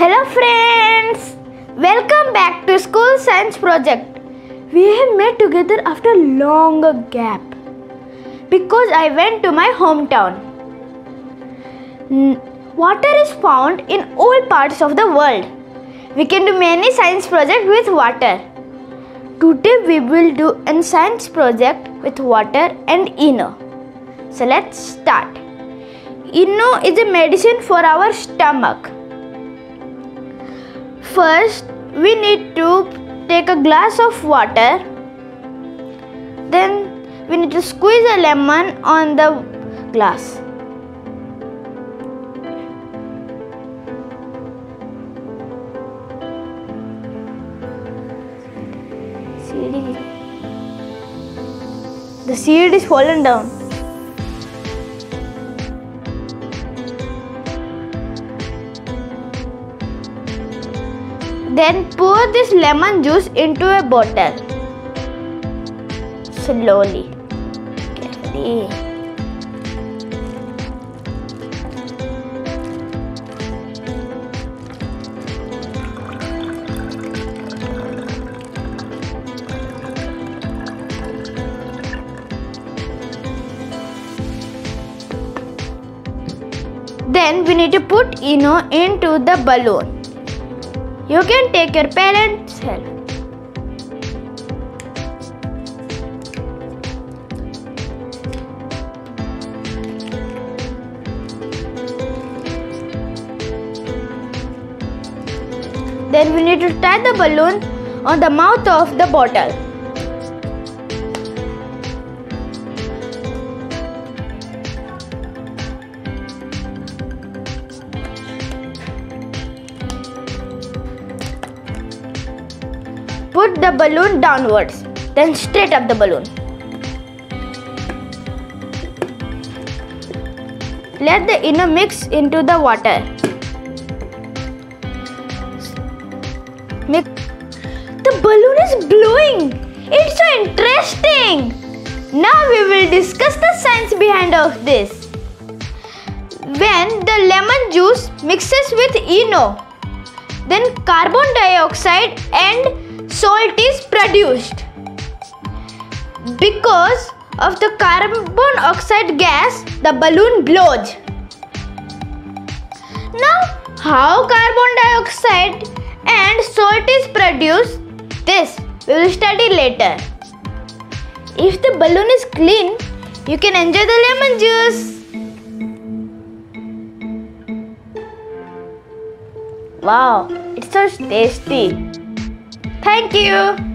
Hello friends! Welcome back to School Science Project. We have met together after a longer gap because I went to my hometown. Water is found in all parts of the world. We can do many science projects with water. Today we will do a science project with water and Eno. So let's start. Eno is a medicine for our stomach. First, we need to take a glass of water. Then, we need to squeeze a lemon on the glass. The seed is fallen down. Then pour this lemon juice into a bottle. Slowly. Carefully. Then we need to put Eno into the balloon. You can take your parents' help. Then we need to tie the balloon on the mouth of the bottle. Put the balloon downwards, then straight up the balloon. Let the Eno mix into the water. Mix. The balloon is blowing. It's so interesting. Now we will discuss the science behind of this. When the lemon juice mixes with Eno, then carbon dioxide and salt is produced. Because of the carbon oxide gas, the balloon blows. Now, how carbon dioxide and salt is produced, this we will study later. If the balloon is clean, you can enjoy the lemon juice. Wow, it's so tasty. Thank you.